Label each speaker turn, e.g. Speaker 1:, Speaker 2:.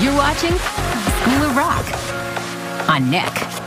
Speaker 1: You're watching School of Rock on Nick.